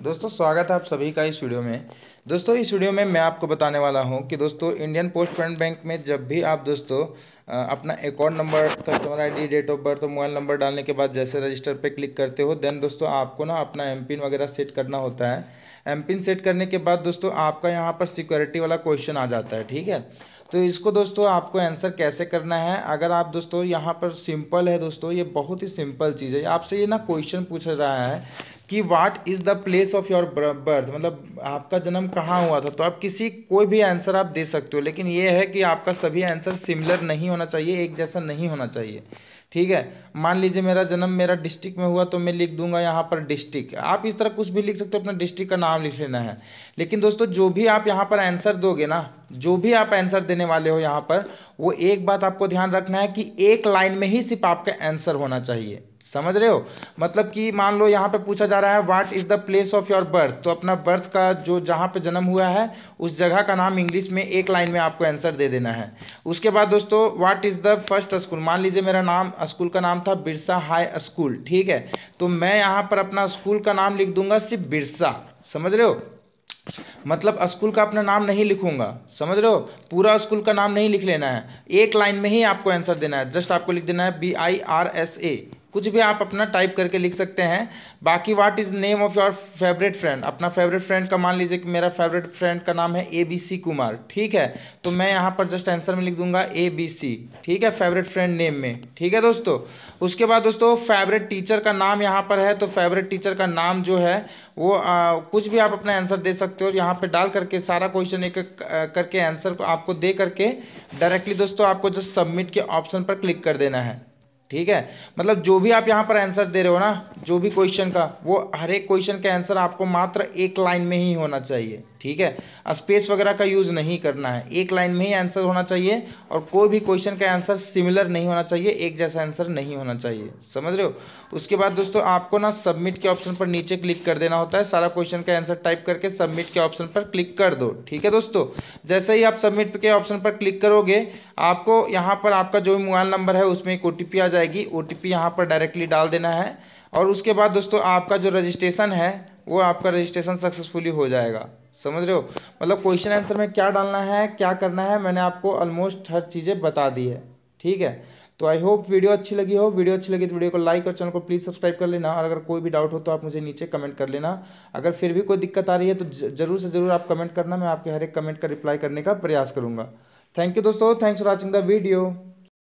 दोस्तों, स्वागत है आप सभी का इस वीडियो में। दोस्तों, इस वीडियो में मैं आपको बताने वाला हूँ कि दोस्तों, इंडियन पोस्ट पेमेंट बैंक में जब भी आप दोस्तों अपना account number customer ID date of birth और मोबाइल नंबर डालने के बाद जैसे रजिस्टर पे क्लिक करते हो देन दोस्तों आपको ना अपना एम पिन वगैरह सेट करना होता है। एम पिन सेट करने के बाद दोस्तों आपका यहाँ पर सिक्योरिटी वाला क्वेश्चन आ जाता है, ठीक है? तो इसको दोस्तों आपको आंसर कैसे करना है? अगर आप दोस्तों यहाँ पर सिंपल है दोस्तों, ये बहुत ही सिंपल चीज़ है। आपसे ये ना क्वेश्चन पूछ रहा है कि what is the place of your birth मतलब आपका जन्म कहाँ हुआ था? तो आप किसी कोई भी आंसर आप दे सकते हो, लेकिन ये है कि आपका सभी आंसर सिमिलर नहीं होना चाहिए, एक जैसा नहीं होना चाहिए। ठीक है? मान लीजिए मेरा जन्म मेरा डिस्ट्रिक्ट में हुआ तो मैं लिख दूँगा यहाँ पर डिस्ट्रिक्ट। आप इस तरह कुछ भी लिख सकते हो, अपना डिस्ट्रिक्ट का नाम लिख लेना है। लेकिन दोस्तों, जो भी आप यहाँ पर आंसर दोगे ना जो भी आप आंसर देने वाले हो यहाँ पर, वो एक बात आपको ध्यान रखना है कि एक लाइन में ही सिर्फ़ आपका आंसर होना चाहिए। समझ रहे हो? मतलब कि मान लो यहाँ पे पूछा जा रहा है what is the place of your birth तो अपना बर्थ का जो, जहाँ पे जन्म हुआ है, उस जगह का नाम इंग्लिश में एक लाइन में आपको आंसर दे देना है। उसके बाद दोस्तों what is the first school मान लीजिए मेरा नाम स्कूल का नाम था बिरसा हाई स्कूल ठीक है? तो मैं यहाँ पर अपना स्कूल का नाम लिख दूँगा सिर्फ़ बिरसा। समझ रहे हो? मतलब स्कूल का अपना नाम नहीं लिखूँगा। समझ रहे हो? पूरा स्कूल का नाम नहीं लिख लेना है। एक लाइन में ही आपको आंसर देना है। जस्ट आपको लिख देना है B I R S A कुछ भी आप अपना टाइप करके लिख सकते हैं। बाकी what is name of your favourite friend अपना फेवरेट फ्रेंड का मान लीजिए कि मेरा फेवरेट फ्रेंड का नाम है ए बी सी कुमार ठीक है? तो मैं यहाँ पर जस्ट आंसर में लिख दूँगा ए बी सी ठीक है? फेवरेट फ्रेंड नेम में ठीक है दोस्तों? उसके बाद दोस्तों फेवरेट टीचर का नाम यहाँ पर है तो फेवरेट टीचर का नाम जो है वो आ, कुछ भी आप अपना आंसर दे सकते हो। यहाँ पे डाल करके सारा क्वेश्चन एक करके आंसर आपको दे करके डायरेक्टली दोस्तों आपको जस्ट सबमिट के ऑप्शन पर क्लिक कर देना है। ठीक है? मतलब जो भी आप यहाँ पर आंसर दे रहे हो ना, जो भी क्वेश्चन का, वो हर एक क्वेश्चन का आंसर आपको मात्र एक लाइन में ही होना चाहिए, ठीक है? स्पेस वगैरह का यूज़ नहीं करना है। एक लाइन में ही आंसर होना चाहिए और कोई भी क्वेश्चन का आंसर सिमिलर नहीं होना चाहिए, एक जैसा आंसर नहीं होना चाहिए। समझ रहे हो? उसके बाद दोस्तों, आपको ना सबमिट के ऑप्शन पर नीचे क्लिक कर देना होता है। सारा क्वेश्चन का आंसर टाइप करके सबमिट के ऑप्शन पर क्लिक कर दो, ठीक है दोस्तों? जैसे ही आप सबमिट के ऑप्शन पर क्लिक करोगे, आपको यहाँ पर आपका जो मोबाइल नंबर है, उसमें एक ओ आ जाएगी ओ टी पी यहाँ पर डायरेक्टली डाल देना है। और उसके बाद दोस्तों, आपका जो रजिस्ट्रेशन है, वो आपका रजिस्ट्रेशन सक्सेसफुली हो जाएगा। समझ रहे हो? मतलब क्वेश्चन आंसर में क्या डालना है, क्या करना है, मैंने आपको ऑलमोस्ट हर चीज़ें बता दी है। ठीक है? तो आई होप वीडियो अच्छी लगी हो। वीडियो अच्छी लगी तो वीडियो को लाइक और चैनल को प्लीज़ सब्सक्राइब कर लेना। और अगर कोई भी डाउट हो तो आप मुझे नीचे कमेंट कर लेना। अगर फिर भी कोई दिक्कत आ रही है तो ज़रूर से ज़रूर आप कमेंट करना। मैं आपके हर एक कमेंट का रिप्लाई करने का प्रयास करूँगा। थैंक यू दोस्तों। Thanks for watching the video